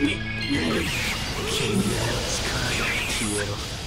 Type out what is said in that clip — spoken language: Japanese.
君の力よ消えろ